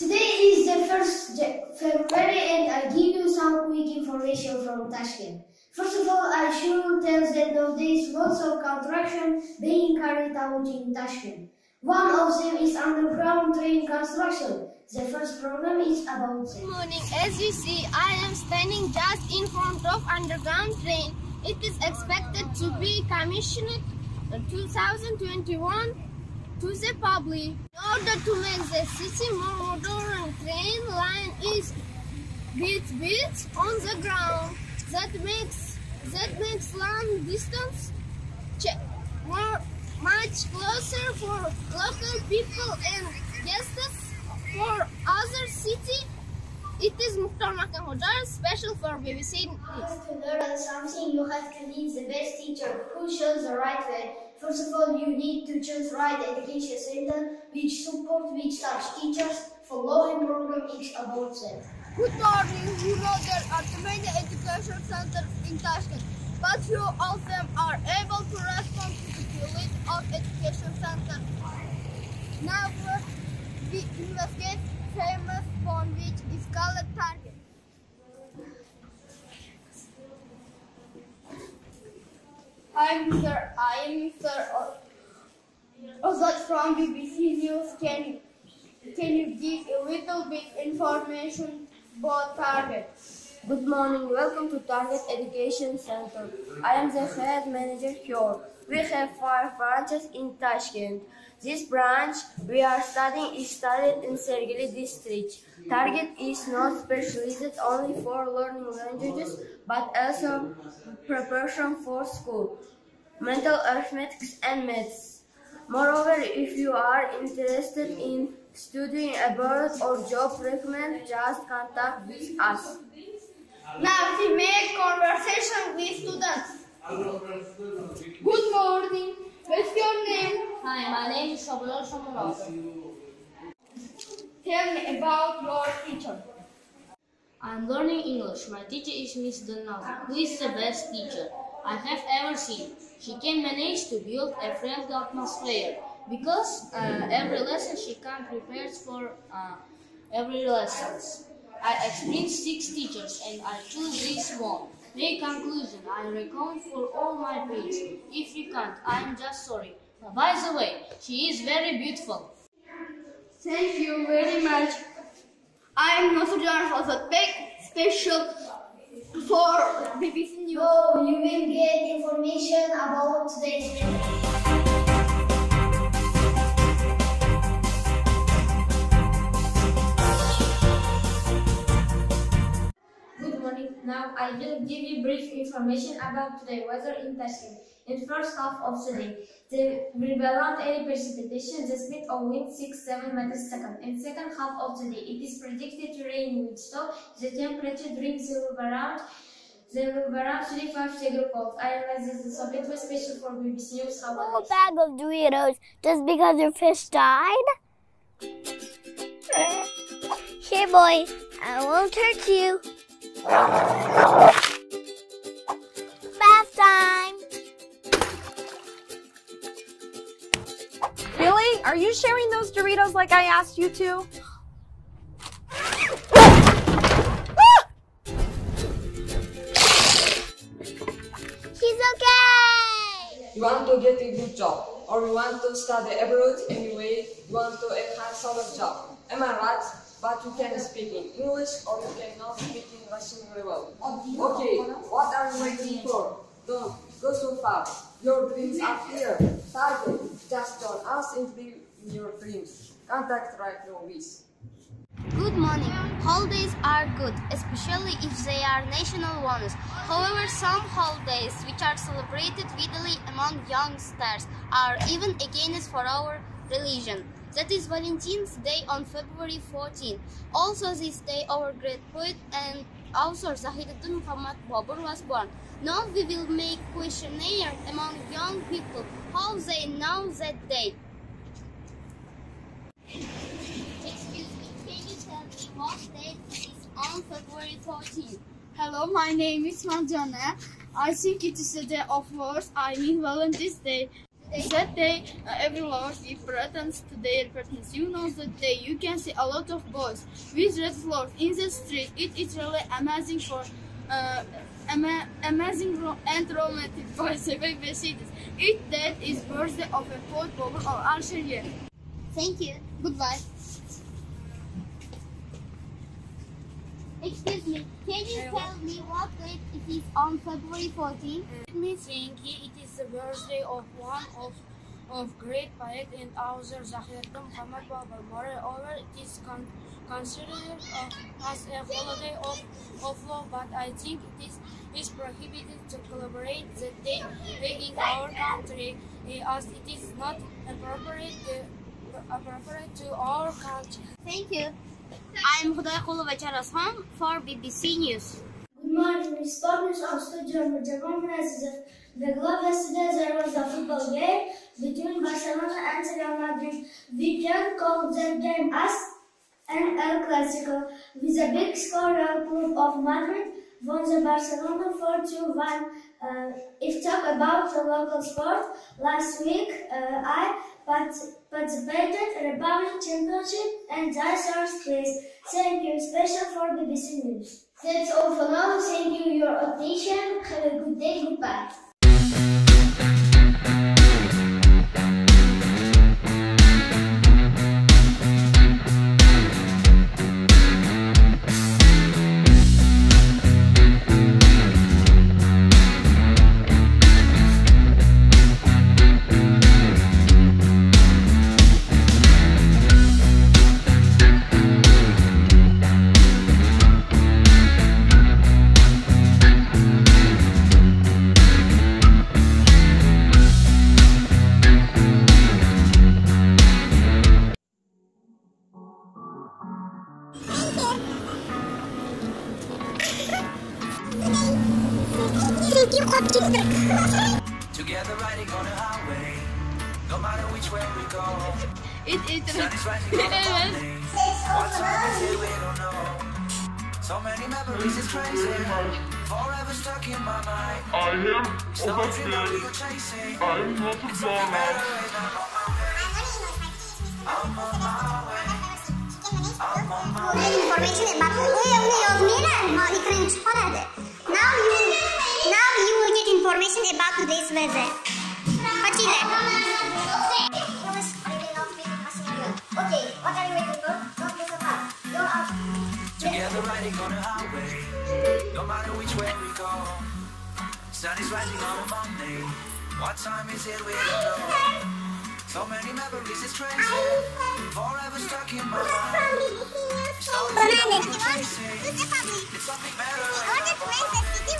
21st Ja- February and I give you some quick information from Tashkent. First of all, I should tell that nowadays lots of construction being carried out in Tashkent. One of them is underground train construction. The first problem is about Good them. morning. As you see, I am standing just in front of underground train. It is expected to be commissioned in 2021 to the public. In order to make the city more modern, train line is built built on the ground. That makes that makes long distance more much closer for local people and guests. For other city, it is Mukhtar Hojar, special for BBC News. To learn something, you have to need the best teacher who shows the right way. First of all, you need to choose right education center which support which such teachers. for Following program is about them. Good morning. You know there are too many education centers in Tashkent, but few of them are able to respond to the list of education centers. Now we investigate famous one which is called Target. I'm. I am Mr. Ozat from BBC News. Can you can you give a little bit information about Target? Good morning, welcome to Target Education Center. I am the head manager here. We have five branches in Tashkent. This branch we are studying is studied in Sergeli district. Target is not specialized only for learning languages, but also preparation for school, mental arithmetic and maths. Moreover, if you are interested in studying abroad or job recommend, just contact with us. Now we make conversation with students. Good morning. What's your name? Hi, my name is Shabalal Shamalov. Tell me about your teacher. I'm learning English. My teacher is Miss Donald, who is the best teacher I have ever seen. She can manage to build a friendly atmosphere because uh, every lesson she can prepare for uh, every lessons. I experienced six teachers and I choose this one. Make conclusion. I recount for all my praise. If you can't, I am just sorry. By the way, she is very beautiful. Thank you very much. I am Nasrujan Hazatbek, special for BBC News. So you will get information about today's morning. Now I will give you brief information about today weather in Tashkent. In first half of the day, there will be around any precipitation, the speed of wind 6-7 meters second. In second half of the day, it is predicted to rain with snow. The temperature during the will be around the will be around 35 degree cold. I realize this is a bit more special for BBC News. How about oh, a bag of Doritos just because your fish died? Here, boy, I won't hurt you. Are you sharing those Doritos like I asked you to? He's okay. You want to get a good job, or you want to study abroad anyway, you want to enhance our job. Am I right? But you can speak in English or you cannot speak in Russian very well. Okay, what are you waiting for? Don't go so far. Your dreams are here. Target, just join us in, the, in your dreams. Contact right now with. Good morning. Holidays are good, especially if they are national ones. However, some holidays which are celebrated widely among youngsters are even against for our religion. That is Valentine's Day on February 14. Also this day our great poet and author Zahiruddin Muhammad Babur was born. Now we will make questionnaire among young people how they know that day. Excuse me, can you what date is on February 14? Hello, my name is Manjana. I think it is the day of yours. I mean Valentine's Day. That day, uh, every lover give presents to their partners. You know that day you can see a lot of boys with red clothes in the street. It is really amazing for uh, ama amazing ro and romantic for seven cities. It that is birthday of a Bobur or Algeria. Thank you. Goodbye. Excuse me, can you tell me what date it is on February 14th? Let me think. It is the birthday of one of of great poet and author Zahiriddin Muhammad Babur. Moreover, it is con considered uh, as a holiday of, of law, but I think it is, is prohibited to celebrate the day in our country uh, as it is not appropriate, uh, appropriate to our culture. Thank you. I'm Hudaykulova Charashan for BBC News. Good morning, respondents of Studio. The globe yesterday there was a football game between Barcelona and Real Madrid. We can call that game as an El Clasico. With a big score, Real Club of Madrid won the Barcelona 4-2-1. Uh, if talk about the local sport, last week uh, I participated in Republic Championship and saw quiz. Thank you, special for BBC News. That's all for now. Thank you your attention. Have a good day. Goodbye. Together riding on a highway, no matter which way we go. It is Sun is rising on the morning. What time? We don't know. So many memories, it's crazy. Forever stuck in my mind. I am It's not a dream that we are chasing. I am not a It's something better and I'm on my way. I'm on get information about today's weather. Qochinglar. Okay, what are you waiting for? Don't miss a part. Go out. Together riding on a highway, no matter which way we go. Sun is rising on a Monday. What time is it? We don't know. So many memories, it's crazy. Forever stuck in my mind. It's not a